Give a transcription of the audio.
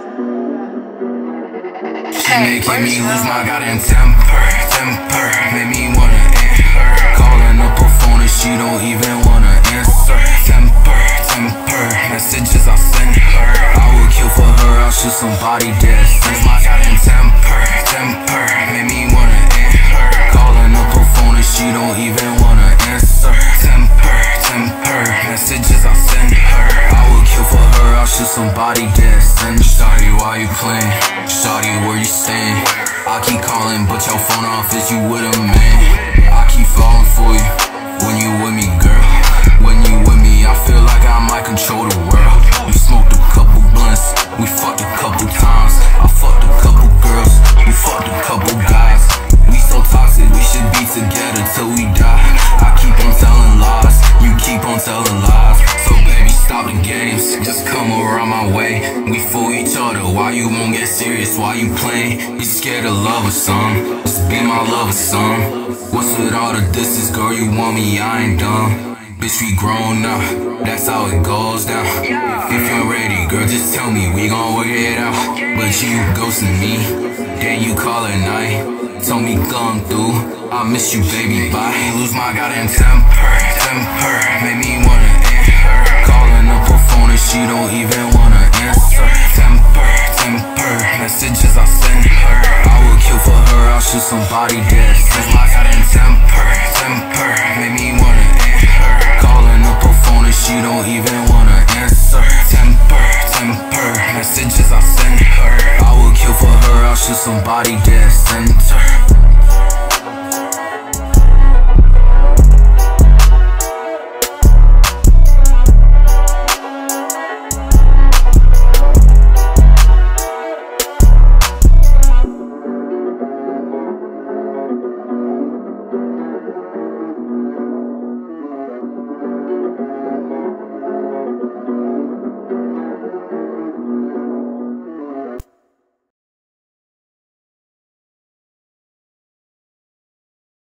She making me lose my goddamn temper, temper. Made me wanna end her. Calling up her phone and she don't even wanna answer. Temper, temper. Messages I send her. I would kill for her. I'll shoot somebody dead. Her. Somebody dead. Send Shawty, why you playing? Shawty, where you staying? I keep calling, but your phone off. Is you with a man? I keep falling for you when you with me, girl. When you with me, I feel like I might control the world. We smoked a couple blunts, we fucked a couple times. I fucked a couple girls, we fucked a couple guys. We so toxic, we should be together till we die. I keep on telling lies, you keep on telling lies. Won't get serious? Why you playing? You scared of love or some? Just be my lover, son. What's with all the distance, girl? You want me? I ain't dumb. Bitch, we grown up, that's how it goes down. If you're ready, girl, just tell me, we gon' work it out. But you ghosting me, then you call at night. Told me come through, I miss you, baby, bye. Lose my goddamn temper, temper, made me wanna end her. Calling up her phone and she don't even somebody dead. Lose my goddamn temper, temper, made me wanna end her. Calling up her phone and she don't even wanna answer. Temper, temper, messages I send her. I would kill for her, I'll shoot somebody dead.